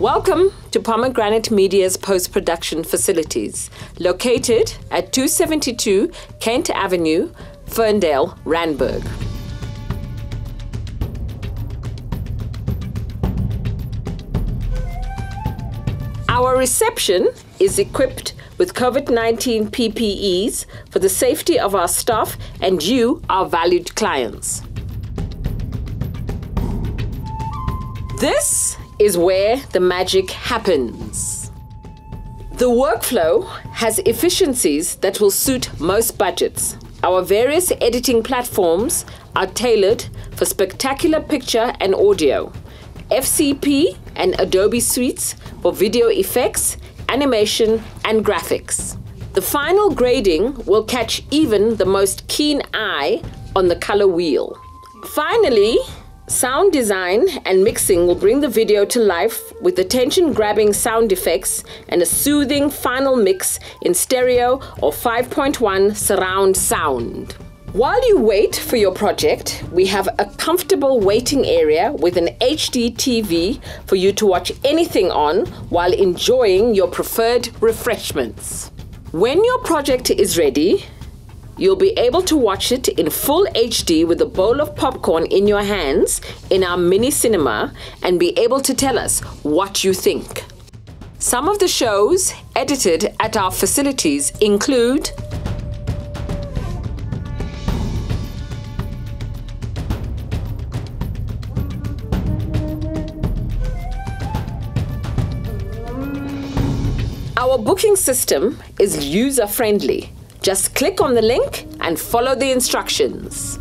Welcome to Pomegranate Media's post production facilities, located at 272 Kent Avenue, Ferndale, Randburg. Our reception is equipped with COVID 19 PPEs for the safety of our staff and you, our valued clients. This is where the magic happens. The workflow has efficiencies that will suit most budgets. Our various editing platforms are tailored for spectacular picture and audio, FCP and Adobe suites for video effects, animation, and graphics. The final grading will catch even the most keen eye on the color wheel. Finally, Sound design and mixing will bring the video to life with attention grabbing sound effects and a soothing final mix in stereo or 5.1 surround sound. While you wait for your project, we have a comfortable waiting area with an HD TV for you to watch anything on while enjoying your preferred refreshments. When your project is ready, You'll be able to watch it in full HD with a bowl of popcorn in your hands in our mini cinema and be able to tell us what you think. Some of the shows edited at our facilities include Our booking system is user friendly just click on the link and follow the instructions.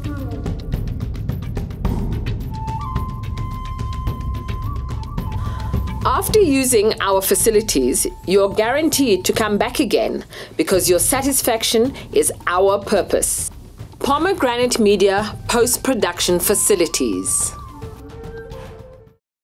After using our facilities, you're guaranteed to come back again because your satisfaction is our purpose. Pomegranate Media Post Production Facilities.